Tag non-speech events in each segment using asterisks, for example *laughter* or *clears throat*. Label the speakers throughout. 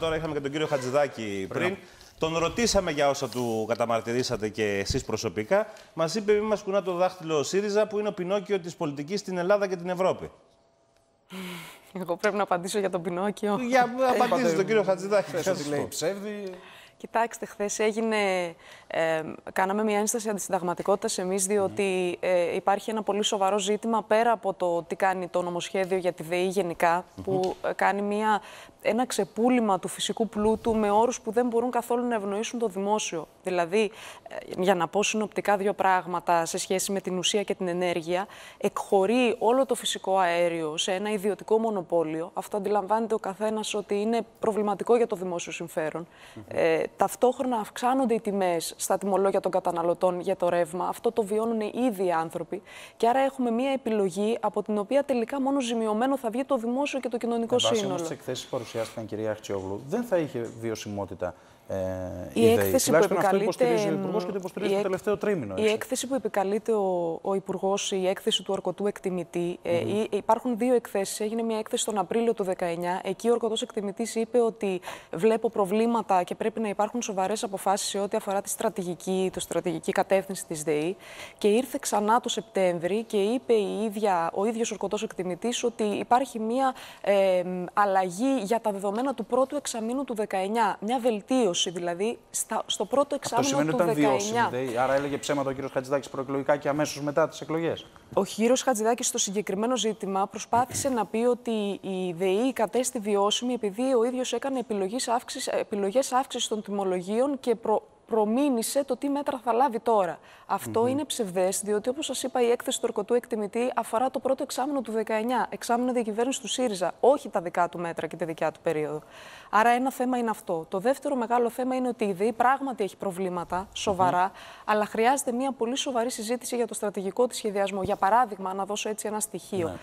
Speaker 1: Τώρα είχαμε και τον κύριο Χατζηδάκη πριν. Τον ρωτήσαμε για όσα του καταμαρτυρήσατε και εσείς προσωπικά. Μας είπε: Μην μας κουνά το δάχτυλο ο ΣΥΡΙΖΑ που είναι ο Πινόκιο της πολιτικής στην Ελλάδα και την Ευρώπη.
Speaker 2: Εγώ πρέπει να απαντήσω για τον Πινόκιο.
Speaker 1: Για απαντήσει τον κύριο Χατζηδάκη.
Speaker 3: Θες λέει ψεύδι.
Speaker 2: Κοιτάξτε, χθες έγινε. Ε, κάναμε μια ένσταση αντισυνταγματικότητας εμείς, διότι ε, υπάρχει ένα πολύ σοβαρό ζήτημα πέρα από το τι κάνει το νομοσχέδιο για τη ΔΕΗ γενικά, που ε, κάνει μια, ένα ξεπούλημα του φυσικού πλούτου με όρους που δεν μπορούν καθόλου να ευνοήσουν το δημόσιο. Δηλαδή, ε, για να πω συνοπτικά δύο πράγματα σε σχέση με την ουσία και την ενέργεια, εκχωρεί όλο το φυσικό αέριο σε ένα ιδιωτικό μονοπόλιο. Αυτό αντιλαμβάνεται ο καθένας ότι είναι προβληματικό για το δημόσιο συμφέρον. Ε, ταυτόχρονα αυξάνονται οι τιμές στα τιμολόγια των καταναλωτών για το ρεύμα. Αυτό το βιώνουν ήδη οι άνθρωποι. Και άρα έχουμε μία επιλογή από την οποία τελικά μόνο ζημιωμένο θα βγει το δημόσιο και το κοινωνικό σύνολο.
Speaker 3: Βάσει τις εκθέσεις που παρουσιάστηκαν, κυρία Αχτσιόγλου, δεν θα είχε βιωσιμότητα ε,
Speaker 2: η
Speaker 3: ιδέα.
Speaker 2: έκθεση που
Speaker 3: Τουλάχιστον αυτό
Speaker 2: επικαλείται.
Speaker 3: υποστηρίζει ο Υπουργός και το υποστηρίζει
Speaker 2: η
Speaker 3: το
Speaker 2: εκ-
Speaker 3: τελευταίο τρίμηνο.
Speaker 2: Η
Speaker 3: έτσι.
Speaker 2: έκθεση που επικαλείται ο, ο Υπουργός, η έκθεση του ορκωτού εκτιμητή, ε, ή- υπάρχουν δύο εκθέσεις. Έγινε μια έκθεση τον Απρίλιο του 19. Εκεί ο ορκωτός εκτιμητής είπε ότι βλέπω προβλήματα και πρέπει να υπάρχουν σοβαρές αποφάσεις σε ό,τι αφορά τη στρατηγική, το στρατηγική κατεύθυνση της ΔΕΗ. Και ήρθε ξανά το Σεπτέμβρη και είπε η ίδια, ο ίδιος ορκωτός εκτιμητής ότι υπάρχει μια ε, μ, αλλαγή για τα δεδομένα του πρώτου εξαμήνου του 19. Μια βελτίωση δηλαδή στα, στο πρώτο
Speaker 3: Αυτό
Speaker 2: εξάμεινο
Speaker 3: σημαίνει
Speaker 2: του
Speaker 3: ότι
Speaker 2: 19.
Speaker 3: ήταν βιώσιμη. ιδέα. Άρα έλεγε ψέματα ο κύριος Χατζηδάκης προεκλογικά και αμέσως μετά τις εκλογές.
Speaker 2: Ο κύριος Χατζηδάκης στο συγκεκριμένο ζήτημα προσπάθησε να πει ότι η ΔΕΗ κατέστη βιώσιμη επειδή ο ίδιος έκανε επιλογές αύξησης, επιλογές αύξησης των τιμολογίων και προ, προμήνυσε το τι μέτρα θα λάβει τώρα. Αυτό είναι ψευδές, διότι όπως σας είπα η έκθεση του ορκωτού εκτιμητή αφορά το πρώτο εξάμεινο του 19, εξάμεινο διακυβέρνησης του ΣΥΡΙΖΑ, όχι τα δικά του μέτρα και τη δικιά του περίοδο. Άρα ένα θέμα είναι αυτό. Το δεύτερο μεγάλο θέμα είναι ότι η ΔΕΗ πράγματι έχει προβλήματα σοβαρά, αλλά χρειάζεται μια πολύ σοβαρή συζήτηση για το στρατηγικό της σχεδιασμό. Για παράδειγμα, να δώσω έτσι ένα στοιχείο.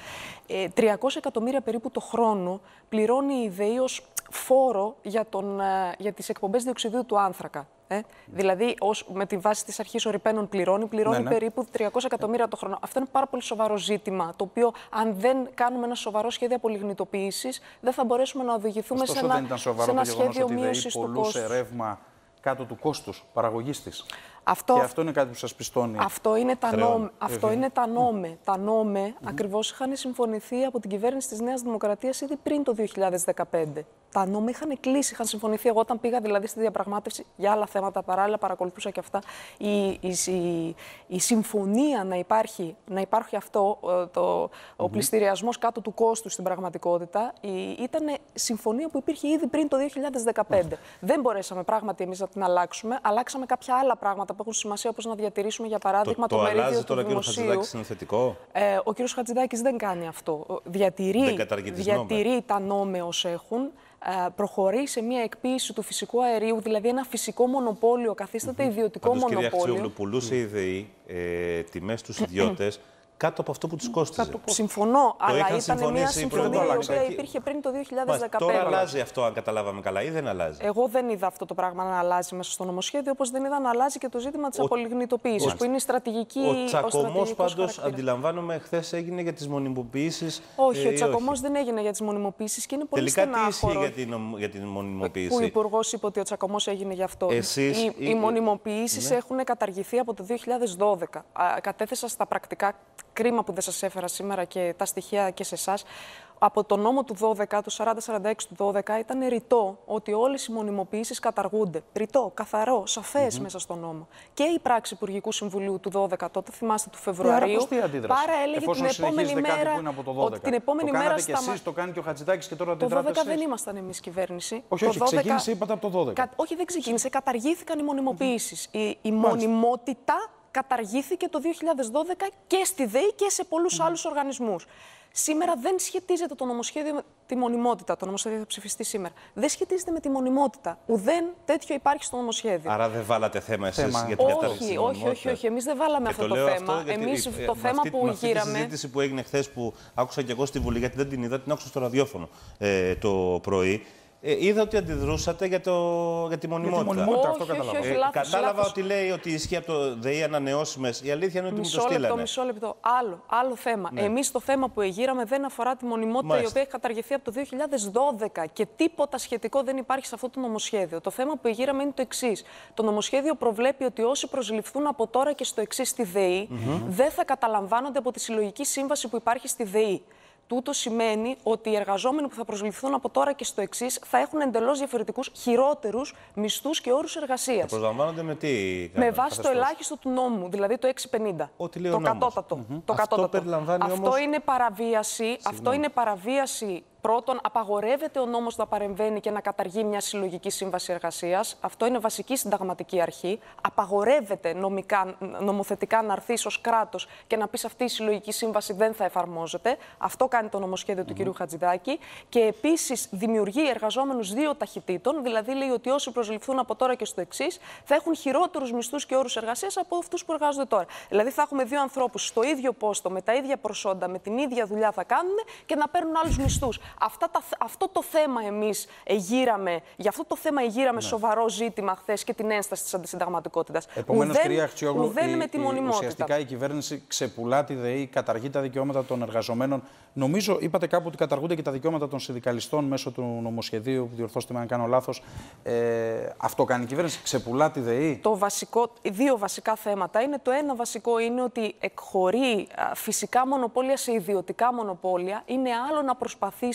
Speaker 2: Ε, 300 εκατομμύρια περίπου το χρόνο πληρώνει η ΔΕΗ ως φόρο για, τον, ε, για τις εκπομπές διοξιδίου του άνθρακα. Ε; Δηλαδή, ως, με τη βάση της αρχής ορυπαίνων πληρώνει, πληρώνει
Speaker 3: Ναι, ναι.
Speaker 2: περίπου 300 εκατομμύρια το χρόνο. Αυτό είναι πάρα πολύ σοβαρό ζήτημα. Το οποίο, αν δεν κάνουμε ένα σοβαρό σχέδιο απολιγνητοποίησης, δεν θα μπορέσουμε να οδηγηθούμε σε
Speaker 3: Ωστόσο,
Speaker 2: ένα,
Speaker 3: δεν ήταν
Speaker 2: σε
Speaker 3: σοβαρό
Speaker 2: ένα
Speaker 3: το γεγονός
Speaker 2: σχέδιο
Speaker 3: ότι η ΔΕΗ
Speaker 2: μείωση του
Speaker 3: πολλούσε
Speaker 2: κόστους.
Speaker 3: ρεύμα κάτω του κόστους παραγωγής της.
Speaker 2: Αυτό,
Speaker 3: Και αυτό είναι κάτι που σας πιστώνει.
Speaker 2: Αυτό είναι τα
Speaker 1: Χρέων.
Speaker 2: νόμε. Αυτό είναι τα νόμε. Τα νόμε ακριβώς είχαν συμφωνηθεί από την κυβέρνηση της Νέας Δημοκρατίας ήδη πριν το 2015. Τα νόμε είχαν κλείσει, είχαν συμφωνηθεί. Εγώ όταν πήγα δηλαδή στη διαπραγμάτευση για άλλα θέματα παράλληλα, παρακολουθούσα και αυτά. Η, η, η, η συμφωνία να υπάρχει, να υπάρχει αυτό, ε, το, ο πληστηριασμός κάτω του κόστου στην πραγματικότητα, η- ήταν συμφωνία που υπήρχε ήδη πριν το 2015. Δεν μπορέσαμε πράγματι εμείς να την αλλάξουμε. Αλλάξαμε κάποια άλλα πράγματα που έχουν σημασία, όπως να διατηρήσουμε για παράδειγμα το,
Speaker 1: το
Speaker 2: μερίδιο
Speaker 1: αλλάζει
Speaker 2: του
Speaker 1: τώρα ο κύριος
Speaker 2: δημοσίου.
Speaker 1: Χατζηδάκης είναι θετικό.
Speaker 2: Ε, ο κύριος Χατζηδάκης δεν κάνει αυτό. Ο- Διατηρεί,
Speaker 1: Δεν καταργεί τις νόμες.
Speaker 2: διατηρεί τα νόμε ως έχουν, ε, προχωρεί σε μια εκποίηση του φυσικού αερίου, δηλαδή ένα φυσικό μονοπόλιο, καθίσταται ιδιωτικό
Speaker 1: Πάντως, κυρία
Speaker 2: μονοπόλιο.
Speaker 1: Αξιόγλου, πουλούσε η ΔΕΗ ε, τιμές στου *clears throat* ιδιώτες κάτω από αυτό που τους κόστιζε.
Speaker 2: Συμφωνώ, αλλά
Speaker 1: είχαν
Speaker 2: ήταν μια
Speaker 1: συμφωνήσει πριν,
Speaker 2: συμφωνία
Speaker 3: δεν το
Speaker 2: η
Speaker 3: άλλαξε.
Speaker 2: οποία
Speaker 1: Εκεί-
Speaker 2: υπήρχε πριν το
Speaker 1: Μάλιστα,
Speaker 2: 2015.
Speaker 1: Τώρα αλλάζει αυτό, αν καταλάβαμε καλά, ή δεν αλλάζει;
Speaker 2: Εγώ δεν είδα αυτό το πράγμα να αλλάζει μέσα στο νομοσχέδιο, όπως δεν είδα να αλλάζει και το ζήτημα της
Speaker 1: Ο-
Speaker 2: απολιγνητοποίησης,
Speaker 1: ο-
Speaker 2: που είναι η στρατηγική.
Speaker 1: Ο τσακωμός
Speaker 2: στρατηγικός
Speaker 1: πάντως,
Speaker 2: χαρακτήρας.
Speaker 1: αντιλαμβάνομαι, χθες έγινε για τις μονιμοποιήσει.
Speaker 2: Όχι, ο τσακωμός δεν έγινε για τις μονιμοποιήσει και είναι πολύ
Speaker 1: Τελικά τι ισχύει
Speaker 2: στενάχωρο.
Speaker 1: για την, νομ- για την
Speaker 2: Που ο
Speaker 1: μονιμοποίηση.
Speaker 2: Υπουργός είπε ότι ο τσακωμός έγινε γι' αυτό.
Speaker 1: Εσείς
Speaker 2: οι,
Speaker 1: ή-
Speaker 2: οι μονιμοποιήσει έχουν καταργηθεί από το 2012. Α, κατέθεσα στα πρακτικά κρίμα που δεν σας έφερα σήμερα και τα στοιχεία και σε εσάς. Από το νόμο του 12, το 4046 του 12, ήταν ρητό ότι όλες οι μονιμοποιήσεις καταργούνται. Ρητό, καθαρό, σαφές μέσα στο νόμο. Και η πράξη Υπουργικού Συμβουλίου του 12, τότε θυμάστε του Φεβρουαρίου,
Speaker 3: Άρα, πώς τι αντίδραση.
Speaker 2: παρά έλεγε
Speaker 3: Εφόσον
Speaker 2: την επόμενη
Speaker 3: συνεχίζετε κάτι
Speaker 2: μέρα.
Speaker 3: που είναι από το 12.
Speaker 2: ότι την επόμενη
Speaker 3: το
Speaker 2: μέρα
Speaker 3: κάνατε και
Speaker 2: σταμα-
Speaker 3: εσείς, το κάνει και ο Χατζηδάκης και τώρα
Speaker 2: το 12
Speaker 3: αντιδράτε εσείς;
Speaker 2: δεν ήμασταν εμείς κυβέρνηση.
Speaker 3: Όχι,
Speaker 2: Το
Speaker 3: όχι,
Speaker 2: 12
Speaker 3: ξεκίνησε, είπατε, από το 12.
Speaker 2: Κα- Όχι, δεν ξεκίνησε. Καταργήθηκαν οι μονιμοποιήσεις. Η, η μονιμότητα καταργήθηκε το 2012 και στη ΔΕΗ και σε πολλούς άλλους οργανισμούς. Σήμερα δεν σχετίζεται το νομοσχέδιο με τη μονιμότητα. Το νομοσχέδιο θα ψηφιστεί σήμερα. Δεν σχετίζεται με τη μονιμότητα. Ουδέν τέτοιο υπάρχει στο νομοσχέδιο.
Speaker 1: Άρα δεν βάλατε θέμα εσείς
Speaker 3: Θέμα.
Speaker 1: για την κατάργηση.
Speaker 2: όχι,
Speaker 1: της
Speaker 2: όχι, όχι,
Speaker 1: νομιμότητας.
Speaker 2: όχι. Εμείς δεν βάλαμε
Speaker 1: Και
Speaker 2: αυτό
Speaker 1: το
Speaker 2: το
Speaker 1: λέω
Speaker 2: θέμα.
Speaker 1: αυτό γιατί,
Speaker 2: Εμείς
Speaker 1: ε,
Speaker 2: το
Speaker 1: με
Speaker 2: θέμα
Speaker 1: αυτή,
Speaker 2: που
Speaker 1: με αυτή
Speaker 2: γύραμε.
Speaker 1: τη συζήτηση που έγινε χθες που άκουσα και εγώ στη Βουλή, γιατί δεν την είδα, την άκουσα στο ραδιόφωνο ε, το πρωί. Ε, είδα ότι αντιδρούσατε για, το, για τη μονιμότητα.
Speaker 3: μονιμότητα. αυτό
Speaker 2: όχι, όχι,
Speaker 3: καταλάβα.
Speaker 2: όχι,
Speaker 1: Ε,
Speaker 2: λάθος,
Speaker 1: κατάλαβα
Speaker 2: λάθος.
Speaker 1: ότι λέει ότι ισχύει από το ΔΕΗ ανανεώσιμες. Η αλήθεια είναι ότι μου το
Speaker 2: Μισό λεπτό,
Speaker 1: στείλανε.
Speaker 2: μισό λεπτό. Άλλο, άλλο θέμα. Εμείς το θέμα που εγείραμε δεν αφορά τη μονιμότητα η
Speaker 1: Μάλιστα.
Speaker 2: οποία έχει καταργηθεί από το 2012 και τίποτα σχετικό δεν υπάρχει σε αυτό το νομοσχέδιο. Το θέμα που εγείραμε είναι το εξής. Το νομοσχέδιο προβλέπει ότι όσοι προσληφθούν από τώρα και στο εξής στη ΔΕΗ δεν θα καταλαμβάνονται από τη συλλογική σύμβαση που υπάρχει στη ΔΕΗ. Τούτο σημαίνει ότι οι εργαζόμενοι που θα προσληφθούν από τώρα και στο εξής θα έχουν εντελώς διαφορετικούς, χειρότερους μισθούς και όρους εργασίας.
Speaker 1: Προσλαμβάνονται με τι.
Speaker 2: Με
Speaker 1: κάνανε,
Speaker 2: βάση το
Speaker 1: καθεστώς;
Speaker 2: ελάχιστο του νόμου, δηλαδή το 650.
Speaker 1: Ό,τι λέει ο
Speaker 2: το
Speaker 1: νόμος.
Speaker 2: κατώτατο. Το
Speaker 1: Αυτό
Speaker 2: κατώτατο.
Speaker 1: περιλαμβάνει
Speaker 2: αυτό
Speaker 1: όμως-
Speaker 2: είναι παραβίαση. Αυτό είναι παραβίαση. Πρώτον, απαγορεύεται ο νόμος να παρεμβαίνει και να καταργεί μια συλλογική σύμβαση εργασίας. Αυτό είναι βασική συνταγματική αρχή. Απαγορεύεται νομικά, νομοθετικά να έρθει ως κράτος και να πεις αυτή η συλλογική σύμβαση δεν θα εφαρμόζεται. Αυτό κάνει το νομοσχέδιο του κ. Χατζηδάκη. Και επίσης δημιουργεί εργαζόμενους δύο ταχυτήτων, δηλαδή λέει ότι όσοι προσληφθούν από τώρα και στο εξής θα έχουν χειρότερους μισθούς και όρους εργασίας από αυτούς που εργάζονται τώρα. Δηλαδή θα έχουμε δύο ανθρώπους στο ίδιο πόστο, με τα ίδια προσόντα, με την ίδια δουλειά θα κάνουν και να παίρνουν άλλους μισθούς. Αυτό το θέμα εμείς εγείραμε, για αυτό το θέμα εγείραμε σοβαρό ζήτημα χθες και την ένσταση της αντισυνταγματικότητας.
Speaker 3: Επομένως, κυρία Αχτσιόγλου,
Speaker 2: ουδέν
Speaker 3: η-
Speaker 2: με τη
Speaker 3: η-
Speaker 2: μονιμότητα.
Speaker 3: ουσιαστικά η κυβέρνηση ξεπουλά τη ΔΕΗ, καταργεί τα δικαιώματα των εργαζομένων. Νομίζω, είπατε κάπου ότι καταργούνται και τα δικαιώματα των συνδικαλιστών μέσω του νομοσχεδίου, διορθώστε με αν κάνω λάθος. Ε, αυτό κάνει η κυβέρνηση, ξεπουλά τη ΔΕΗ;
Speaker 2: Το βασικό, δύο βασικά θέματα είναι. Το ένα βασικό είναι ότι εκχωρεί α, φυσικά μονοπόλια σε ιδιωτικά μονοπόλια. Είναι άλλο να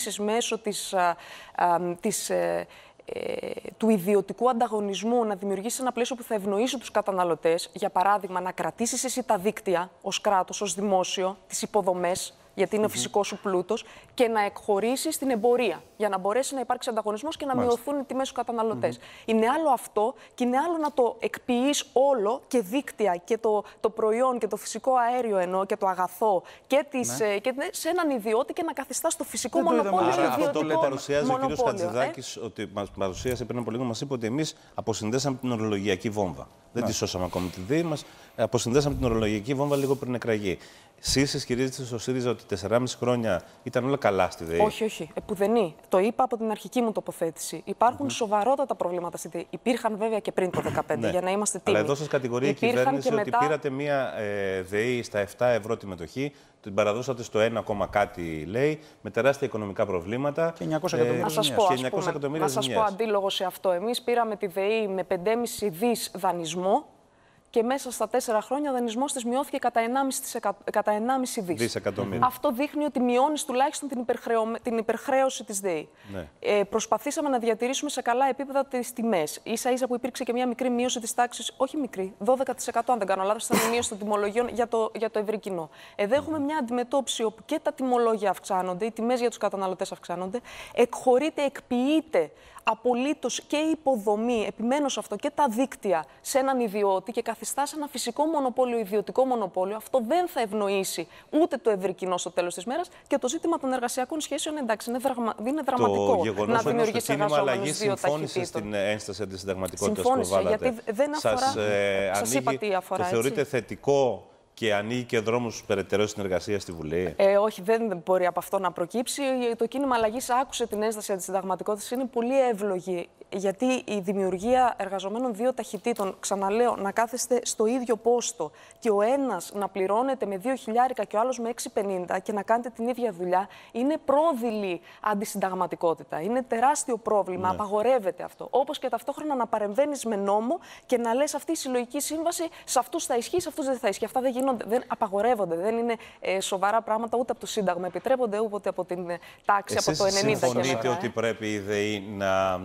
Speaker 2: προσπαθήσεις μέσω της, α, α, της, ε, ε, του ιδιωτικού ανταγωνισμού να δημιουργήσεις ένα πλαίσιο που θα ευνοήσει τους καταναλωτές. Για παράδειγμα, να κρατήσεις εσύ τα δίκτυα ως κράτος, ως δημόσιο, τις υποδομές, γιατί είναι ο φυσικός σου πλούτος, και να εκχωρήσεις την εμπορία για να μπορέσει να υπάρξει ανταγωνισμός και να μειωθούν οι τιμές στους καταναλωτε Είναι άλλο αυτό και είναι άλλο να το εκποιείς όλο και δίκτυα και το, το προϊόν και το φυσικό αέριο ενώ και το αγαθό και, τις, ε, και ναι, σε έναν ιδιώτη και να καθιστάς το φυσικό
Speaker 3: Δεν το είδαμε.
Speaker 2: μονοπόλιο
Speaker 1: Άρα
Speaker 2: στο
Speaker 1: αυτό που
Speaker 2: ιδιωτικό
Speaker 1: παρουσιάζει ο κ.
Speaker 2: μονοπόλιο, ε.
Speaker 1: Χατζηδάκης, ότι μας παρουσίασε πριν από λίγο, μας είπε ότι εμείς αποσυνδέσαμε την ορολογιακή βόμβα. Δεν τη σώσαμε ακόμη τη ΔΕΗ μας. Αποσυνδέσαμε την ορολογιακή βόμβα λίγο πριν εκραγεί. Εσεί ισχυρίζεστε στο ΣΥΡΙΖΑ ότι 4,5 χρόνια ήταν όλα καλά στη ΔΕΗ.
Speaker 2: Όχι, όχι. Επουδενή. Το είπα από την αρχική μου τοποθέτηση. Υπάρχουν σοβαρότατα προβλήματα στη ΔΕΗ. Υπήρχαν βέβαια και πριν το 2015,
Speaker 1: Ναι.
Speaker 2: για να είμαστε τίμοι.
Speaker 1: Αλλά εδώ σας κατηγορεί η
Speaker 2: Υπήρχαν
Speaker 1: κυβέρνηση
Speaker 2: και
Speaker 1: ότι
Speaker 2: μετά...
Speaker 1: πήρατε μία ε, ΔΕΗ στα 7 ευρώ τη μετοχή, την παραδώσατε στο 1, ακόμα κάτι λέει, με τεράστια οικονομικά προβλήματα.
Speaker 3: Και 900 εκατομμύρια
Speaker 2: Να σας
Speaker 3: ζημιές.
Speaker 2: πω,
Speaker 1: Και
Speaker 2: ας
Speaker 1: 900
Speaker 2: πούμε,
Speaker 1: εκατομμύρια
Speaker 2: να σας πω
Speaker 1: ζημιές.
Speaker 2: αντίλογο σε αυτό. Εμείς πήραμε τη ΔΕΗ με 5,5 δις δανεισμό και μέσα στα τέσσερα χρόνια ο δανεισμός της μειώθηκε κατά 1,5, κατά 1,5 δις.
Speaker 1: Δισεκατομμύρια.
Speaker 2: Αυτό δείχνει ότι μειώνεις τουλάχιστον την, υπερχρεω... την υπερχρέωση της ΔΕΗ.
Speaker 1: Ναι.
Speaker 2: Ε, προσπαθήσαμε να διατηρήσουμε σε καλά επίπεδα τις τιμές. Ίσα ίσα που υπήρξε και μια μικρή μείωση της τάξης, όχι μικρή, 12% αν δεν κάνω λάθος, ήταν η μείωση των τιμολογίων για το, για το ευρύ κοινό. Εδώ έχουμε μια αντιμετώπιση όπου και τα τιμολόγια αυξάνονται, οι τιμές για τους καταναλωτές αυξάνονται, εκχωρείται, εκποιείται απολύτως και η υποδομή, επιμένω σε αυτό, και τα δίκτυα σε έναν ιδιώτη και καθιστά σε ένα φυσικό μονοπόλιο, ιδιωτικό μονοπόλιο. Αυτό δεν θα ευνοήσει ούτε το ευρύ κοινό στο τέλος της μέρας και το ζήτημα των εργασιακών σχέσεων, εντάξει, είναι, δραγμα... είναι δραματικό
Speaker 1: Το γεγονό
Speaker 2: να
Speaker 1: ότι το
Speaker 2: δημιουργήσει
Speaker 1: κίνημα
Speaker 2: εργαζόμενου
Speaker 1: αλλαγής
Speaker 2: δύο
Speaker 1: συμφώνησες
Speaker 2: ταχυτήτων.
Speaker 1: στην ένσταση αντισυνταγματικότητας που
Speaker 2: Συμφώνησε,
Speaker 1: βάλατε.
Speaker 2: γιατί δεν αφορά-
Speaker 1: Σας, ε,
Speaker 2: σας είπα
Speaker 1: ανοίγει-
Speaker 2: τι αφορά,
Speaker 1: Το θεωρείτε
Speaker 2: έτσι.
Speaker 1: θετικό και ανοίγει και δρόμους περαιτέρω συνεργασίας στη Βουλή.
Speaker 2: Ε, όχι, δεν μπορεί από αυτό να προκύψει. Το κίνημα αλλαγής άκουσε την ένσταση αντισυνταγματικότητας. Είναι πολύ εύλογη. Γιατί η δημιουργία εργαζομένων δύο ταχυτήτων, ξαναλέω, να κάθεστε στο ίδιο πόστο και ο ένας να πληρώνεται με 2 χιλιάρικα και ο άλλος με 6,50 και να κάνετε την ίδια δουλειά, είναι πρόδειλη αντισυνταγματικότητα. Είναι τεράστιο πρόβλημα. Απαγορεύεται αυτό. Όπως και ταυτόχρονα να παρεμβαίνεις με νόμο και να λες αυτή η συλλογική σύμβαση σε αυτούς θα ισχύει, σε αυτούς δεν θα ισχύει. Αυτά δεν γίνονται, δεν απαγορεύονται. Δεν είναι ε, σοβαρά πράγματα ούτε από το Σύνταγμα επιτρέπονται, ούτε από την ε, τάξη
Speaker 1: Εσείς
Speaker 2: από το 90 και
Speaker 1: συμφωνείτε
Speaker 2: μετά.
Speaker 1: ότι
Speaker 2: ε.
Speaker 1: πρέπει η ΔΕΗ να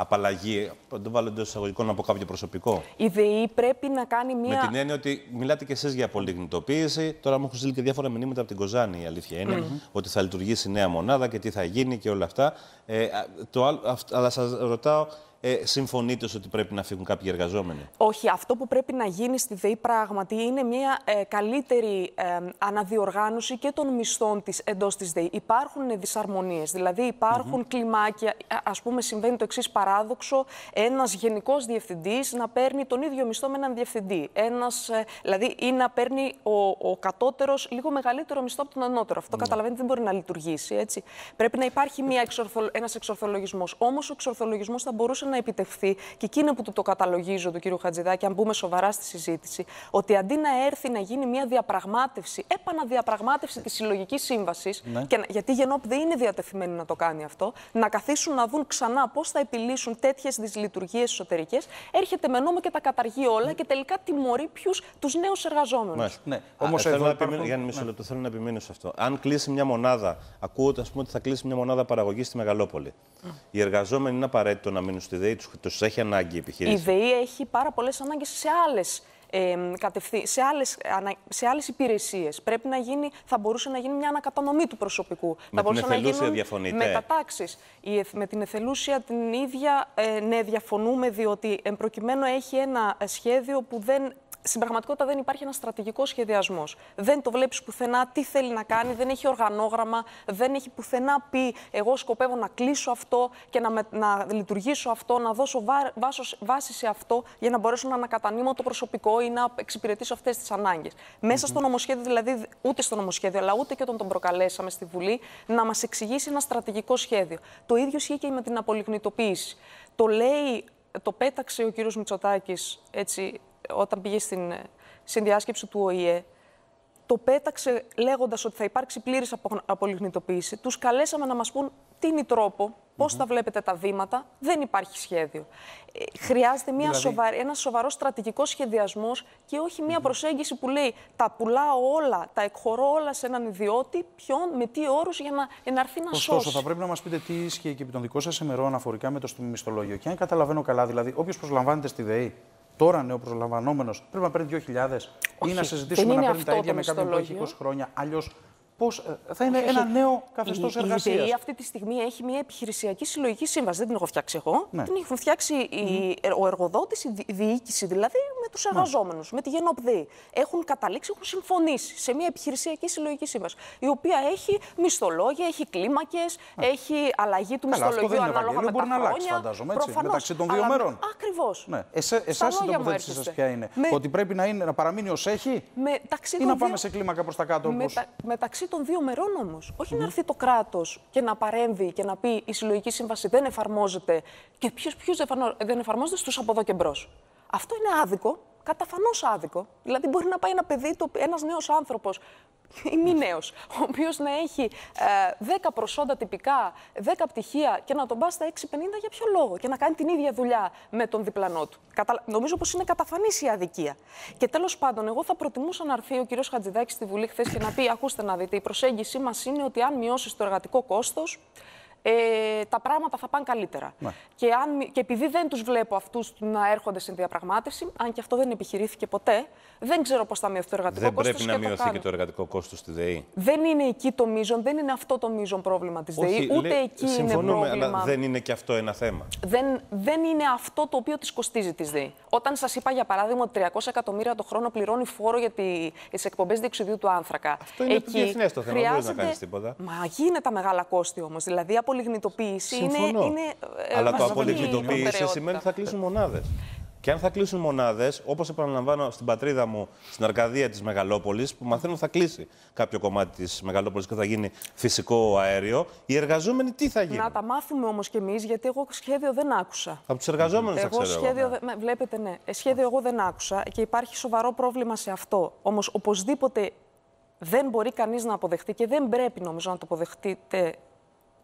Speaker 1: μ, απαλλαγεί, να το βάλω εντός εισαγωγικών, από κάποιο προσωπικό.
Speaker 2: Η ΔΕΗ πρέπει να κάνει
Speaker 1: Με
Speaker 2: μία.
Speaker 1: την έννοια ότι μιλάτε και εσείς για πολυγνητοποίηση. Τώρα μου έχουν στείλει και διάφορα μηνύματα από την Κοζάνη. Η αλήθεια είναι ότι θα λειτουργήσει νέα μονάδα και τι θα γίνει και όλα αυτά. Ε, α, το, άλλο- αυ- αλλά σας ρωτάω, ε, συμφωνείτε ότι πρέπει να φύγουν κάποιοι εργαζόμενοι;
Speaker 2: Όχι, αυτό που πρέπει να γίνει στη ΔΕΗ πράγματι είναι μια ε, καλύτερη ε, αναδιοργάνωση και των μισθών της εντός της ΔΕΗ. Υπάρχουν δυσαρμονίες, δηλαδή υπάρχουν κλιμάκια. Ας πούμε συμβαίνει το εξής παράδοξο, ένας γενικός διευθυντής να παίρνει τον ίδιο μισθό με έναν διευθυντή. Ένας, ε, δηλαδή ή να παίρνει ο, ο κατώτερος λίγο μεγαλύτερο μισθό από τον ανώτερο. Αυτό καταλαβαίνετε δεν μπορεί να λειτουργήσει. Έτσι. Πρέπει να υπάρχει μια εξορθο, ένας εξορθολογισμός. Όμως ο εξορθολογισμός θα μπορούσε να επιτευχθεί και εκείνο που του το καταλογίζω του κ. Χατζηδάκη, αν μπούμε σοβαρά στη συζήτηση, ότι αντί να έρθει να γίνει μια διαπραγμάτευση, επαναδιαπραγμάτευση της συλλογικής σύμβασης,
Speaker 3: Ναι.
Speaker 2: και να- γιατί η ΓΕΝΟΠ δεν είναι διατεθειμένη να το κάνει αυτό, να καθίσουν να δουν ξανά πώς θα επιλύσουν τέτοιες δυσλειτουργίες εσωτερικές, έρχεται με νόμο και τα καταργεί όλα και τελικά τιμωρεί ποιους; Τους νέους εργαζόμενους.
Speaker 1: Μάλιστα.
Speaker 3: Ναι,
Speaker 1: Α,
Speaker 3: όμως
Speaker 1: θέλω
Speaker 3: εδώ
Speaker 1: να
Speaker 3: υπάρχουν-
Speaker 1: επιμείνω, Γιάννη, μισό
Speaker 3: ναι.
Speaker 1: λεπτό, θέλω να επιμείνω σε αυτό. Αν κλείσει μια μονάδα, ακούω ας πούμε, ότι θα κλείσει μια μονάδα παραγωγής στη Μεγαλόπολη. Οι εργαζόμενοι είναι απαραίτητο να μείνουν στη ΔΕΗ, τους έχει ανάγκη η
Speaker 2: Η
Speaker 1: επιχείρηση.
Speaker 2: ΔΕΗ έχει πάρα πολλές ανάγκες σε άλλες. Ε, κατευθύ, σε άλλες, ανα- σε άλλες υπηρεσίες. Πρέπει να γίνει, θα μπορούσε να γίνει μια ανακατανομή του προσωπικού. θα
Speaker 1: την
Speaker 2: μπορούσε να
Speaker 1: εθελούσια
Speaker 2: γίνουν
Speaker 1: διαφωνείτε;
Speaker 2: μετατάξεις. Η, εθ- με την εθελούσια την ίδια, ε, ναι, διαφωνούμε, διότι εν προκειμένου έχει ένα ε, σχέδιο που δεν στην πραγματικότητα δεν υπάρχει ένας στρατηγικός σχεδιασμός. Δεν το βλέπεις πουθενά τι θέλει να κάνει, δεν έχει οργανόγραμμα, δεν έχει πουθενά πει εγώ σκοπεύω να κλείσω αυτό και να, με, να λειτουργήσω αυτό, να δώσω βά, βάσος- βάση σε αυτό για να μπορέσω να ανακατανείμω το προσωπικό ή να εξυπηρετήσω αυτές τις ανάγκες. Μέσα στο νομοσχέδιο, δηλαδή, ούτε στο νομοσχέδιο, αλλά ούτε και όταν τον προκαλέσαμε στη Βουλή, να μας εξηγήσει ένα στρατηγικό σχέδιο. Το ίδιο ισχύει και με την απολιγνητοποίηση. Το λέει, το πέταξε ο κύριος Μητσοτάκης έτσι, όταν πήγες στην ε, συνδιάσκεψη του ΟΗΕ, το πέταξε λέγοντας ότι θα υπάρξει πλήρης απολιγνητοποίηση. Τους καλέσαμε να μας πούν τι είναι η τρόπο, πώς θα βλέπετε τα βήματα. Δεν υπάρχει σχέδιο. Ε, χρειάζεται μια
Speaker 3: Δηλαδή-
Speaker 2: σοβαρή, ένας σοβαρός στρατηγικός σχεδιασμός και όχι μια προσέγγιση που λέει τα πουλάω όλα, τα εκχωρώ όλα σε έναν ιδιώτη, ποιον, με τι όρους για να, για να έρθει να
Speaker 3: Ωστόσο,
Speaker 2: σώσει.
Speaker 3: θα πρέπει να μας πείτε τι ίσχυε και επί των δικών σας ημερών αφορικά με το μισθολόγιο. Και αν καταλαβαίνω καλά, δηλαδή, όποιος προσλαμβάνεται στη ΔΕΗ, τώρα νέο προσλαμβανόμενος, πρέπει να παίρνει 2.000 ή
Speaker 2: Όχι,
Speaker 3: να συζητήσουμε
Speaker 2: δεν
Speaker 3: να
Speaker 2: είναι
Speaker 3: παίρνει τα
Speaker 2: αυτό
Speaker 3: ίδια
Speaker 2: το
Speaker 3: με κάποιον που έχει 20
Speaker 2: μισθολόγιο.
Speaker 3: χρόνια. Αλλιώς, πώς θα είναι
Speaker 2: Όχι,
Speaker 3: ένα
Speaker 2: όχι.
Speaker 3: νέο καθεστώς
Speaker 2: Η- Η
Speaker 3: εργασίας.
Speaker 2: ΔΕΗ αυτή τη στιγμή έχει μια επιχειρησιακή συλλογική σύμβαση. Δεν την έχω φτιάξει εγώ.
Speaker 3: Ναι.
Speaker 2: Την έχουν φτιάξει η- ο εργοδότης, η δι- η διοίκηση δηλαδή, με τους εργαζόμενους, με τη ΓΕΝΟΠΔΗ. Έχουν καταλήξει, έχουν συμφωνήσει σε μια επιχειρησιακή συλλογική σύμβαση. Η οποία έχει μισθολόγια, έχει κλίμακες, έχει αλλαγή του
Speaker 3: Καλά, αυτό
Speaker 2: μισθολογίου
Speaker 3: δεν είναι
Speaker 2: ανάλογα με
Speaker 3: Ευαγγέλιο, μπορεί
Speaker 2: τα
Speaker 3: να αλλάξει,
Speaker 2: χρόνια.
Speaker 3: φαντάζομαι, έτσι,
Speaker 2: Προφανώς.
Speaker 3: μεταξύ των δύο
Speaker 2: Αλλά-
Speaker 3: μέρων.
Speaker 2: Ακριβώς.
Speaker 3: Ναι. Εσέ,
Speaker 2: Στα
Speaker 3: εσάς η
Speaker 2: λόγια μου
Speaker 3: τοποθέτησή σας
Speaker 2: έρχεστε.
Speaker 3: ποια είναι,
Speaker 2: Με-
Speaker 3: Ότι πρέπει να, είναι, να παραμείνει ως έχει
Speaker 2: Μεταξύ
Speaker 3: ή
Speaker 2: των
Speaker 3: να
Speaker 2: δύο-
Speaker 3: πάμε σε κλίμακα προς τα κάτω όπως...
Speaker 2: Μετα... Μεταξύ των δύο μερών όμως. Όχι να έρθει το κράτος και να παρέμβει και να πει η συλλογική σύμβαση δεν εφαρμόζεται και ποιου δεν εφαρμόζεται στους από εδώ και μπρος. Αυτό είναι άδικο, καταφανώς άδικο. Δηλαδή, μπορεί να πάει ένα παιδί, ένας νέος άνθρωπος ή μη νέος, ο οποίος να έχει ε, 10 προσόντα τυπικά, 10 πτυχία και να τον πας στα 6,50 για ποιο λόγο; Και να κάνει την ίδια δουλειά με τον διπλανό του. Κατα... Νομίζω πως είναι καταφανής η αδικία. Και τέλος πάντων, εγώ θα προτιμούσα να έρθει ο κ. Χατζηδάκης στη Βουλή χθες και να πει: Ακούστε να δείτε, η προσέγγιση μας είναι ότι αν μειώσεις το εργατικό κόστος, ε, τα πράγματα θα πάνε καλύτερα.
Speaker 3: Ναι.
Speaker 2: Και, αν, μη- και επειδή δεν τους βλέπω αυτούς να έρχονται στην διαπραγμάτευση, αν και αυτό δεν επιχειρήθηκε ποτέ, δεν ξέρω πώς θα μειωθεί το εργατικό
Speaker 1: Δεν
Speaker 2: κόστος
Speaker 1: πρέπει να
Speaker 2: και το
Speaker 1: μειωθεί
Speaker 2: κάνω.
Speaker 1: και το εργατικό κόστος στη ΔΕΗ.
Speaker 2: Δεν είναι εκεί το μείζον, δεν είναι αυτό το μείζον πρόβλημα της ΔΕΗ, ούτε
Speaker 1: λέει-
Speaker 2: εκεί είναι
Speaker 1: συμφωνούμε,
Speaker 2: πρόβλημα.
Speaker 1: αλλά δεν είναι και αυτό ένα θέμα.
Speaker 2: Δεν, δεν είναι αυτό το οποίο της κοστίζει της ΔΕΗ. Όταν σας είπα, για παράδειγμα, ότι 300 εκατομμύρια το χρόνο πληρώνει φόρο για τις εκπομπές διοξιδίου του άνθρακα.
Speaker 1: Αυτό είναι διεθνές το θέμα, δεν μπορείς να κάνεις τίποτα.
Speaker 2: Μα γίνεται τα μεγάλα κόστη όμως. Δηλαδή, η απολιγνητοποίηση είναι.
Speaker 1: Συμφωνώ.
Speaker 2: είναι ε,
Speaker 1: Αλλά το
Speaker 2: βασική
Speaker 1: απολιγνητοποίηση
Speaker 2: προτεραιότητα.
Speaker 1: σημαίνει ότι θα κλείσουν μονάδες. Και αν θα κλείσουν μονάδες, όπως επαναλαμβάνω στην πατρίδα μου, στην Αρκαδία της Μεγαλόπολης, που μαθαίνω θα κλείσει κάποιο κομμάτι της Μεγαλόπολης και θα γίνει φυσικό αέριο, οι εργαζόμενοι τι θα γίνουν;
Speaker 2: Να τα μάθουμε όμως κι εμείς, γιατί εγώ σχέδιο δεν άκουσα.
Speaker 1: Από τους εργαζόμενους θα
Speaker 2: Εγώ
Speaker 1: ξέρω. εγώ,
Speaker 2: σχέδιο,
Speaker 1: ναι.
Speaker 2: δε- με- βλέπετε, ναι. Ε, Σχέδιο εγώ δεν άκουσα και υπάρχει σοβαρό πρόβλημα σε αυτό. Όμως οπωσδήποτε δεν μπορεί κανείς να αποδεχτεί και δεν πρέπει νομίζω να το αποδεχτείτε,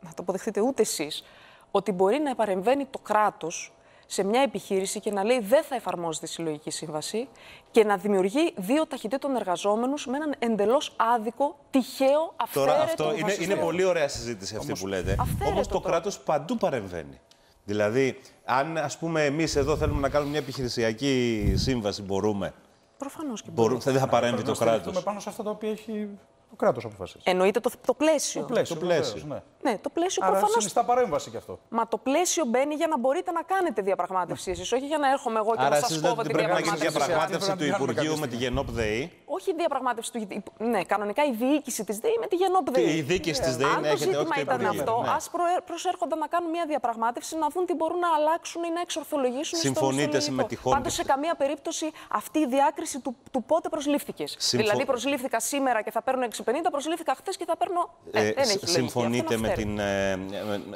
Speaker 2: να το αποδεχτείτε ούτε εσείς, ότι μπορεί να παρεμβαίνει το κράτος σε μια επιχείρηση και να λέει δεν θα εφαρμόζεται η συλλογική σύμβαση και να δημιουργεί δύο ταχυτήτων εργαζόμενους με έναν εντελώς άδικο, τυχαίο, αυθαίρετο
Speaker 1: Τώρα αυτό είναι,
Speaker 2: βασισμό.
Speaker 1: είναι πολύ ωραία συζήτηση αυτή που λέτε.
Speaker 2: Αυθαίρετο
Speaker 1: Όμως το
Speaker 2: τώρα.
Speaker 1: κράτος παντού παρεμβαίνει. Δηλαδή, αν ας πούμε εμείς εδώ θέλουμε να κάνουμε μια επιχειρησιακή σύμβαση, μπορούμε;
Speaker 2: Προφανώς και μπορεί.
Speaker 1: μπορούμε δεν θα παρέμβει το
Speaker 3: Πρέπει να στηριχθούμε
Speaker 1: κράτο.
Speaker 3: πάνω σε αυτά τα οποία έχει Το κράτος αποφασίζει.
Speaker 2: Εννοείται το, το πλαίσιο.
Speaker 3: Το πλαίσιο.
Speaker 1: το πλαίσιο.
Speaker 3: βεβαίως, ναι.
Speaker 2: Ναι, το πλαίσιο
Speaker 3: Άρα
Speaker 2: προφανώ.
Speaker 3: συνιστά παρέμβαση κι αυτό.
Speaker 2: Μα το πλαίσιο μπαίνει για να μπορείτε να κάνετε διαπραγμάτευση εσείς, όχι για να έρχομαι εγώ και
Speaker 1: Άρα
Speaker 2: να
Speaker 1: εσείς
Speaker 2: σας
Speaker 1: λέτε
Speaker 2: κόβω
Speaker 1: ότι
Speaker 2: τη
Speaker 1: πρέπει να γίνει
Speaker 2: διαπραγμάτευση.
Speaker 1: διαπραγμάτευση
Speaker 3: Πρέπει
Speaker 1: του
Speaker 3: να την κάνουμε
Speaker 1: Υπουργείου
Speaker 3: κάποια
Speaker 1: με τη
Speaker 3: στιγμή.
Speaker 1: Γενόπ ΔΕΗ.
Speaker 2: Όχι η διαπραγμάτευση του. Ναι, κανονικά η διοίκηση της ΔΕΗ με τη Γενόπ ΔΕΗ.
Speaker 1: Η διοίκηση της ΔΕΗ
Speaker 2: Αν
Speaker 1: να
Speaker 2: το
Speaker 1: έχετε, όχι
Speaker 2: ζήτημα
Speaker 1: το
Speaker 2: ήταν
Speaker 1: Υπουργείο.
Speaker 2: αυτό,
Speaker 1: Ναι.
Speaker 2: ας προσέρχονταν να κάνουν μια διαπραγμάτευση να δουν τι μπορούν να αλλάξουν ή να εξορθολογήσουν
Speaker 1: Συμφωνείτε
Speaker 2: στο
Speaker 1: με τη χώρα
Speaker 2: Πάντως σε καμία περίπτωση αυτή η διάκριση του, του πότε προσλήφθηκες.
Speaker 1: Συμφω-
Speaker 2: Δηλαδή προσλήφθηκα σήμερα και θα παίρνω 650, προσλήφθηκα χθες και θα παίρνω. Ε,
Speaker 1: Ε,
Speaker 2: δεν έχει λογική.
Speaker 1: συμφωνείτε
Speaker 2: Αυτό
Speaker 1: με
Speaker 2: να
Speaker 1: την. ε, ε,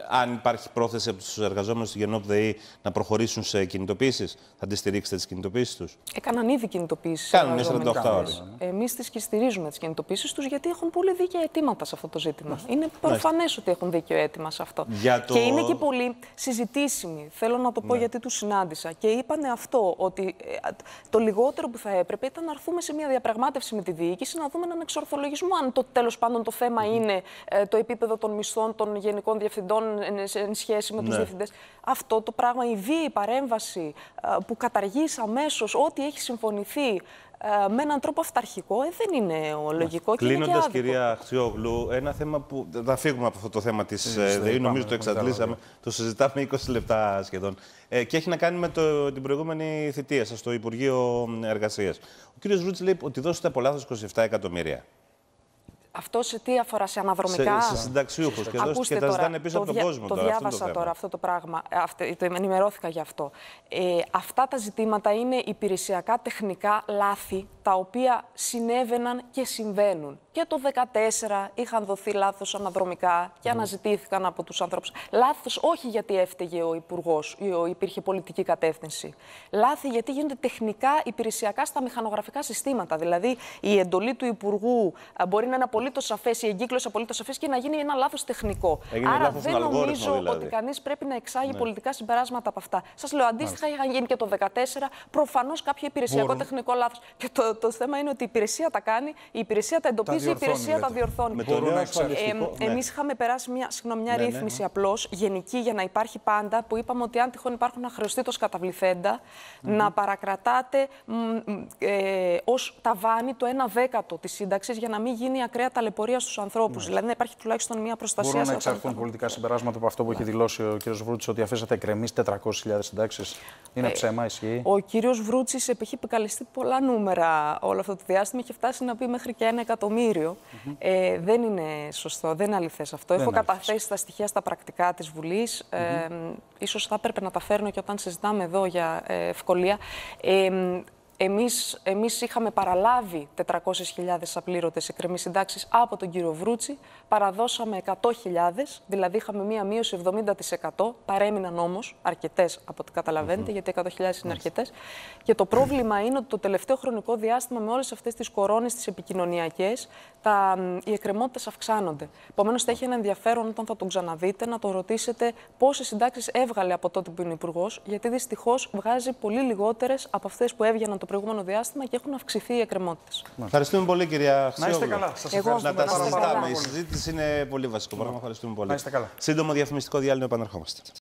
Speaker 1: αν υπάρχει πρόθεση από τους εργαζόμενους του Γενόπ ΔΕΗ να προχωρήσουν σε κινητοποίησεις, θα τη στηρίξετε τις κινητοποίησεις τους;
Speaker 2: Έκαναν ήδη κινητοποίησεις.
Speaker 1: Κάνουν μια 48 ώρες.
Speaker 2: Εμείς τις στηρίζουμε τις κινητοποίησεις τους γιατί έχουν πολύ δίκαια αιτήματα σε αυτό το ζήτημα. Είναι προφανές ότι έχουν δίκαιο αίτημα σε αυτό.
Speaker 1: Για το-
Speaker 2: Και είναι και πολύ συζητήσιμοι. Θέλω να το πω γιατί τους συνάντησα. Και είπαν αυτό, ότι ε, το λιγότερο που θα έπρεπε ήταν να έρθουμε σε μια διαπραγμάτευση με τη διοίκηση, να δούμε έναν εξορθολογισμό. Αν το τέλος πάντων το θέμα είναι ε, το επίπεδο των μισθών των γενικών διευθυντών εν, εν σχέση με τους
Speaker 1: Ναι.
Speaker 2: διευθυντές. Αυτό το πράγμα, η βίαιη παρέμβαση ε, που καταργείς αμέσως ό,τι έχει συμφωνηθεί ε, με έναν τρόπο αυταρχικό, ε, δεν είναι ο λογικό και είναι και
Speaker 1: Κλείνοντας,
Speaker 2: άδικο.
Speaker 1: κυρία Αξιόγλου, ένα θέμα που. Θα φύγουμε από αυτό το θέμα της ΔΕΗ, νομίζω το εξαντλήσαμε. Το συζητάμε 20 λεπτά σχεδόν. Ε, και έχει να κάνει με το, την προηγούμενη θητεία σας στο Υπουργείο Εργασίας. Ο κύριος Βρούτση λέει ότι δώσετε από λάθος 27 εκατομμύρια.
Speaker 2: Αυτό σε τι αφορά, σε αναδρομικά;
Speaker 1: Σε, σε συνταξιούχους. Και, δώσ-
Speaker 2: Ακούστε
Speaker 1: και τα
Speaker 2: τώρα,
Speaker 1: ζητάνε πίσω
Speaker 2: το
Speaker 1: από τον
Speaker 2: δια-
Speaker 1: κόσμο.
Speaker 2: Το
Speaker 1: τώρα, αυτό είναι
Speaker 2: διάβασα
Speaker 1: θέμα.
Speaker 2: τώρα αυτό το πράγμα. Ε, Αυτό, το ενημερώθηκα γι' αυτό. Ε, αυτά τα ζητήματα είναι υπηρεσιακά τεχνικά λάθη τα οποία συνέβαιναν και συμβαίνουν. Και το 2014 είχαν δοθεί λάθος αναδρομικά και αναζητήθηκαν από τους ανθρώπους. Λάθος όχι γιατί έφταιγε ο Υπουργός ή ο- υπήρχε πολιτική κατεύθυνση. Λάθη γιατί γίνονται τεχνικά υπηρεσιακά στα μηχανογραφικά συστήματα. Δηλαδή η εντολή του Υπουργού α, μπορεί να είναι απολύτως σαφές, η εγκύκλωση απολύτως σαφέ και να γίνει ένα λάθος τεχνικό.
Speaker 1: Έγινε
Speaker 2: Άρα
Speaker 1: λάθος
Speaker 2: δεν
Speaker 1: στον αλγόριθμο,
Speaker 2: νομίζω
Speaker 1: δηλαδή.
Speaker 2: ότι κανείς πρέπει να εξάγει πολιτικά συμπεράσματα από αυτά. Σας λέω, αντίστοιχα είχαν γίνει και το 2014 προφανώς κάποιο υπηρεσιακό
Speaker 3: Μπορούν.
Speaker 2: τεχνικό λάθος. Και το, το θέμα είναι ότι η υπηρεσία τα κάνει, η υπηρεσία τα εντοπίζει, η
Speaker 3: διορθώνει,
Speaker 2: υπηρεσία τα
Speaker 3: λέτε.
Speaker 2: διορθώνει;
Speaker 1: Με το
Speaker 3: Μπορούν
Speaker 1: νέο
Speaker 3: να εξαρτηθούν.
Speaker 1: ασφαλιστικό. ναι.
Speaker 2: Εμείς είχαμε περάσει μια, συγγνώμη, μια
Speaker 1: Ναι, ναι,
Speaker 2: ρύθμιση απλώς γενική για να υπάρχει πάντα που είπαμε ότι αν τυχόν υπάρχουν αχρεωστήτως καταβληθέντα, να παρακρατάτε ε, ως ταβάνι το 1 δέκατο της σύνταξης για να μην γίνει ακραία ταλαιπωρία στους ανθρώπους. Δηλαδή να υπάρχει τουλάχιστον μια προστασία
Speaker 3: Μπορούν να
Speaker 2: σε αυτά τα
Speaker 3: εξαρθούν
Speaker 2: πράγματα.
Speaker 3: πολιτικά συμπεράσματα από αυτό που έχει δηλώσει ο κ. Βρούτση ότι αφήσατε εκκρεμεί 400.000 συντάξεις. Είναι ψέμα, ισχύει;
Speaker 2: Ο κύριος Βρούτσης έχει επικαλεστεί πολλά νούμερα όλο αυτό το διάστημα. Είχε φτάσει να πει μέχρι και ένα εκατομμύριο. Ε, δεν είναι σωστό, δεν είναι αληθές αυτό. Έχω
Speaker 3: είναι αληθές.
Speaker 2: καταθέσει τα στοιχεία στα πρακτικά της Βουλής. Ε, ίσως θα έπρεπε να τα φέρνω και όταν συζητάμε εδώ για ε, ευκολία. Ε, εμείς, εμείς είχαμε παραλάβει 400.000 απλήρωτες εκκρεμείς συντάξεις από τον κύριο Βρούτσι, παραδώσαμε 100.000, δηλαδή είχαμε μία μείωση 70%, παρέμειναν όμως αρκετές από ό,τι καταλαβαίνετε, γιατί 100.000 είναι αρκετές. Και το πρόβλημα είναι ότι το τελευταίο χρονικό διάστημα με όλες αυτές τις κορώνες, τις επικοινωνιακές, τα, μ, οι εκκρεμότητες αυξάνονται. Επομένως, θα έχει ένα ενδιαφέρον όταν θα τον ξαναδείτε να τον ρωτήσετε πόσες συντάξεις έβγαλε από τότε που είναι υπουργός, γιατί δυστυχώς βγάζει πολύ λιγότερες από αυτές που έβγαιναν το προηγούμενο διάστημα και έχουν αυξηθεί οι εκκρεμότητες.
Speaker 1: Ευχαριστούμε πολύ, κυρία
Speaker 3: Να
Speaker 1: Αξιόγλου.
Speaker 3: είστε καλά. Σας
Speaker 2: Εγώ-
Speaker 1: Να
Speaker 3: ευχαριστούμε
Speaker 1: τα
Speaker 2: Να είστε
Speaker 3: πάρα, πάρα
Speaker 1: συζητάμε.
Speaker 2: καλά.
Speaker 1: Η συζήτηση είναι πολύ βασικό πράγμα. Ευχαριστούμε πολύ.
Speaker 3: Να είστε καλά.
Speaker 1: Σύντομο διαφημιστικό διάλειμμα, επανερχόμαστε.